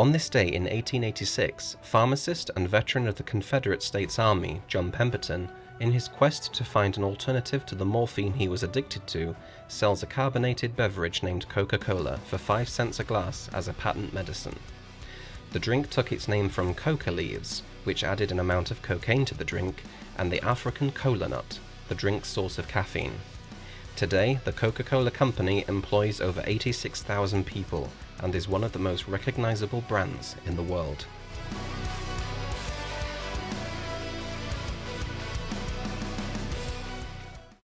On this day in 1886, pharmacist and veteran of the Confederate States Army, John Pemberton, in his quest to find an alternative to the morphine he was addicted to, sells a carbonated beverage named Coca Cola for 5 cents a glass as a patent medicine. The drink took its name from coca leaves, which added an amount of cocaine to the drink, and the African kola nut, the drink's source of caffeine. Today, the Coca Cola Company employs over 86,000 people and is one of the most recognizable brands in the world.